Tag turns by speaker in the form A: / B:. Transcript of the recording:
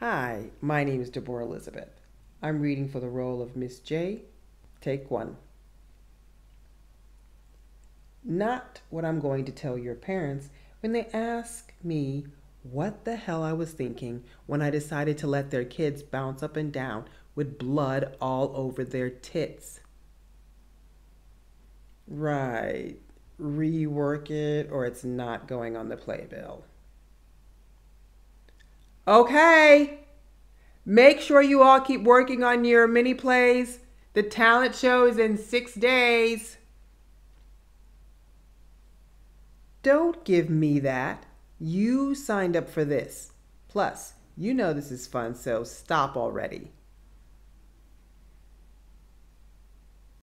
A: Hi, my name is Deborah Elizabeth. I'm reading for the role of Miss J. Take one. Not what I'm going to tell your parents when they ask me what the hell I was thinking when I decided to let their kids bounce up and down with blood all over their tits. Right. Rework it or it's not going on the playbill. Okay. Make sure you all keep working on your mini plays. The talent show is in six days. Don't give me that. You signed up for this. Plus, you know this is fun, so stop already.